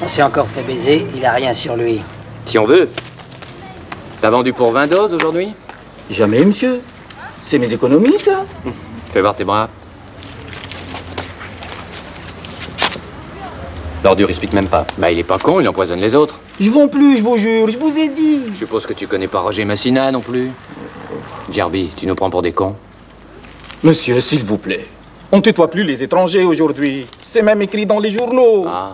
On s'est encore fait baiser, il a rien sur lui. Si on veut. T'as vendu pour 20 doses aujourd'hui? Jamais, monsieur. C'est mes économies, ça. Fais voir tes bras. L'ordure, il se pique même pas. Bah, il est pas con, il empoisonne les autres. Je vends plus, je vous jure, je vous ai dit. Je suppose que tu connais pas Roger Massina non plus. Jerby, tu nous prends pour des cons Monsieur, s'il vous plaît. On tutoie plus les étrangers aujourd'hui. C'est même écrit dans les journaux. Ah.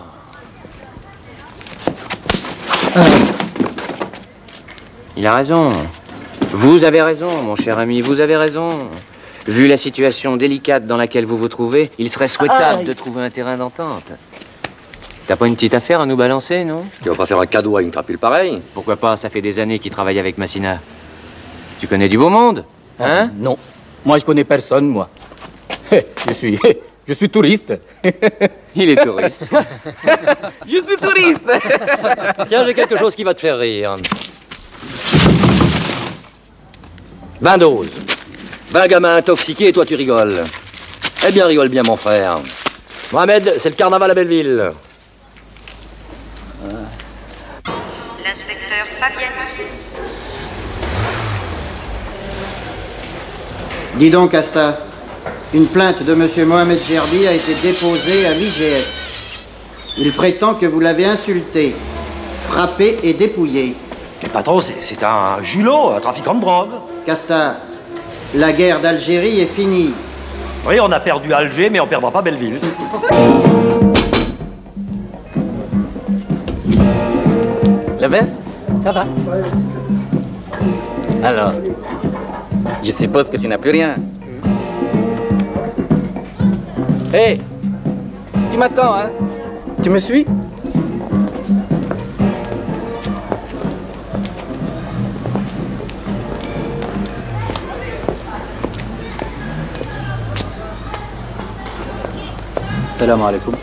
Il a raison. Vous avez raison, mon cher ami, vous avez raison. Vu la situation délicate dans laquelle vous vous trouvez, il serait souhaitable Aïe. de trouver un terrain d'entente. T'as pas une petite affaire à nous balancer, non? Tu vas pas faire un cadeau à une crapule pareille? Pourquoi pas Ça fait des années qu'il travaille avec Massina. Tu connais du beau monde Hein? Non. Moi, je connais personne, moi. Je suis. Je suis touriste. Il est touriste. Je suis touriste. Tiens, j'ai quelque chose qui va te faire rire. 20 doses. 20 gamins intoxiqués et toi tu rigoles. Eh bien, rigole bien, mon frère. Mohamed, c'est le carnaval à Belleville. L'inspecteur Fabiani. Dis donc, Asta, une plainte de M. Mohamed Gerbi a été déposée à l'IGF. Il prétend que vous l'avez insulté, frappé et dépouillé. Mais patron, c'est c'est un julot, un trafiquant de drogue. Casta, la guerre d'Algérie est finie. Oui, on a perdu Alger, mais on perdra pas Belleville. La baisse Ça va Alors, je suppose que tu n'as plus rien. Hé Tu m'attends, hein? Tu me suis? Salam alaikum.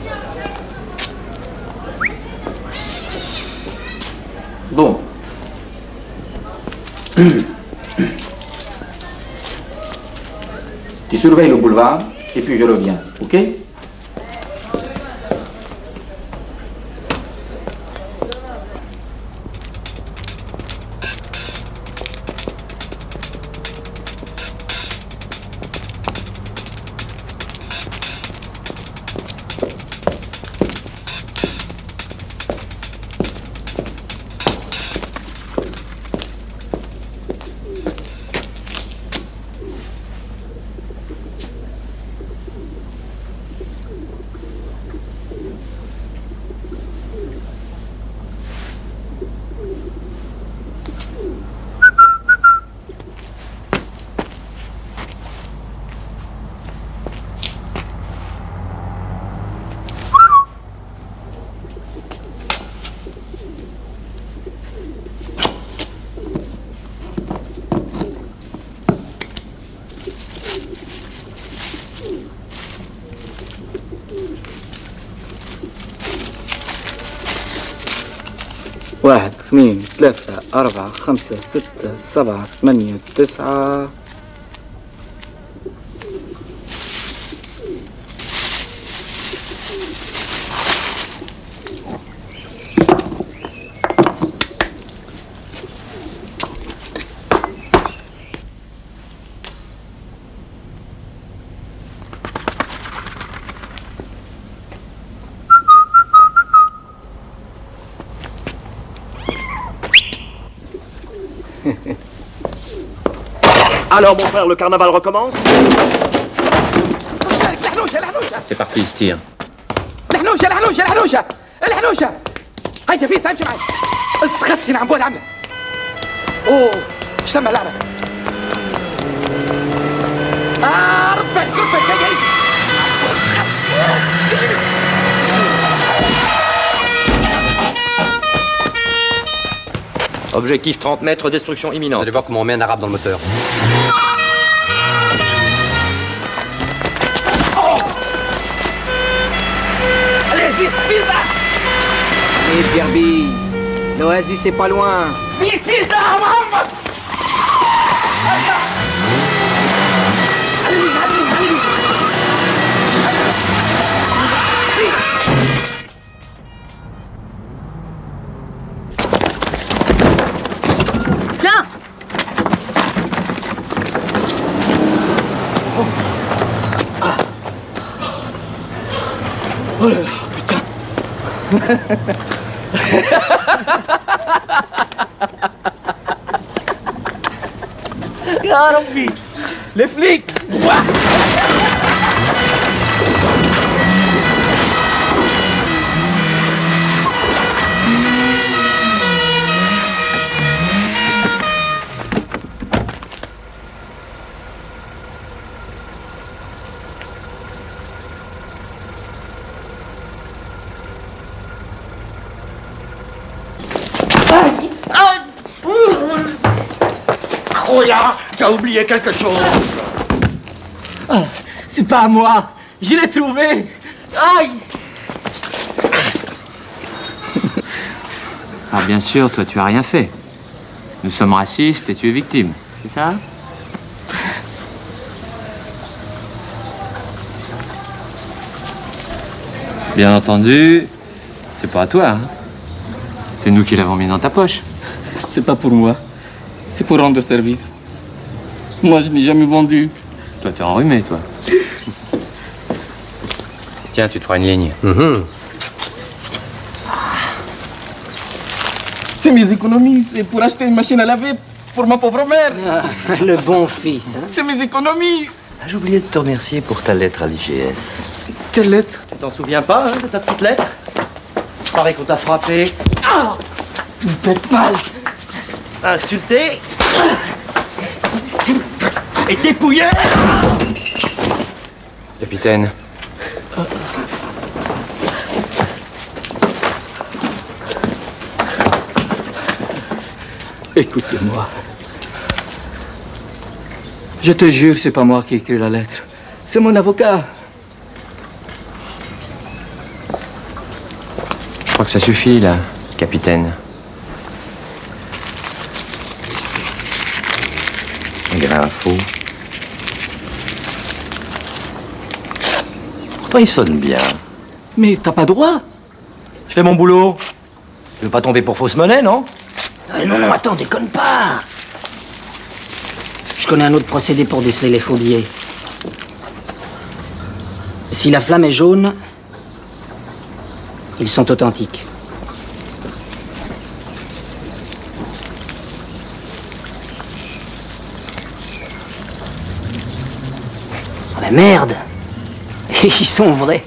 Bon. tu surveilles le boulevard et puis je reviens, ok? واحد اثنين ثلاثة أربعة خمسة ستة سبعة ثمانية تسعة. Alors, mon frère, le carnaval recommence الحنوشه الحنوشه C'est parti, il se tire. الحنوشه الحنوشه الحنوشه الحنوشه هاي في امشي معي سخطتني عم بقول عمله اوه ايش تم Objectif 30 mètres, destruction imminente. Vous allez voir comment on met un arabe dans le moteur. Oh allez, vite, vite hein. eh, Allez, Jerby L'oasis est pas loin Vite, vite, hein, Mohamed يا محمد يا Aïe Aïe ah, Oh là T'as oublié quelque chose. Ah, c'est pas à moi. Je l'ai trouvé. Aïe. Ah bien sûr, toi tu as rien fait. Nous sommes racistes et tu es victime, c'est ça? Bien entendu, c'est pas à toi. Hein. C'est nous qui l'avons mis dans ta poche. C'est pas pour moi. C'est pour rendre service. Moi, je n'ai jamais vendu. Toi, t'es enrhumé, toi. Tiens, tu te feras une ligne. C'est mes économies, c'est pour acheter une machine à laver pour ma pauvre mère. Le bon fils. hein. C'est mes économies. Ah, J'ai oublié de te remercier pour ta lettre à l'IGS. Quelle lettre? Tu t'en souviens pas hein, de ta petite lettre? Il paraît qu'on t'a frappé, Tu me faites mal. insulté et dépouillé. Capitaine. Écoutez-moi. Je te jure, c'est pas moi qui ai écrit la lettre. C'est mon avocat. Crois que ça suffit, là, capitaine. Un faux. Pourtant, il sonne bien. Mais t'as pas droit. Je fais mon boulot. Tu veux pas tomber pour fausse monnaie, non? Euh, non, non, attends, déconne pas. Je connais un autre procédé pour déceler les faux billets. Si la flamme est jaune, ils sont authentiques. Ah, Mais merde Ils sont vrais.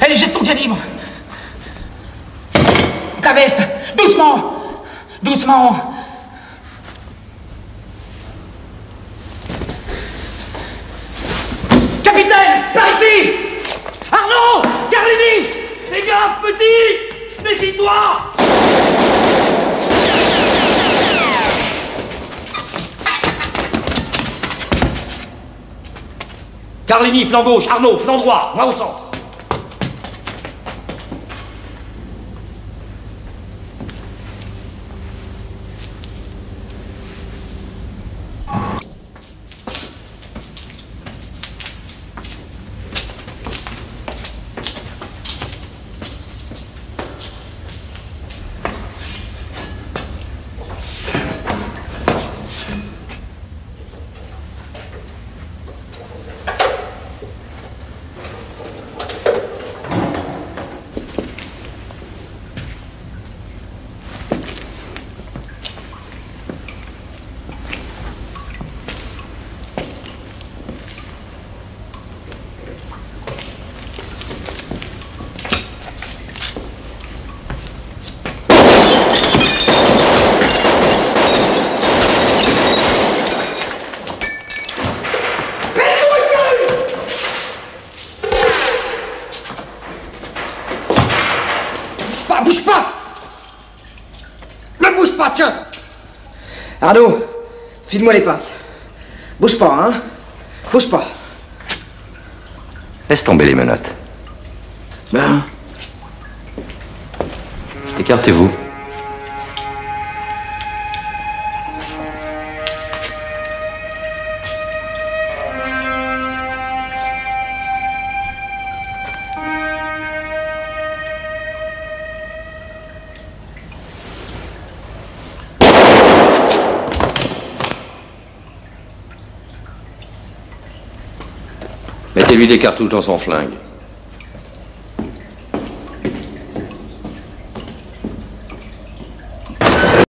Allez, jette ton calibre. Ta veste. Doucement. Doucement. Capitaine, par ici Arnaud Carlini Fais gaffe, petit Méfie-toi Carlini, flanc gauche, Arnaud, flanc droit, moi au centre. Arnaud, file-moi les pinces. Bouge pas, hein Bouge pas. Laisse tomber les menottes. Ben. Écartez-vous. Mettez-lui des cartouches dans son flingue.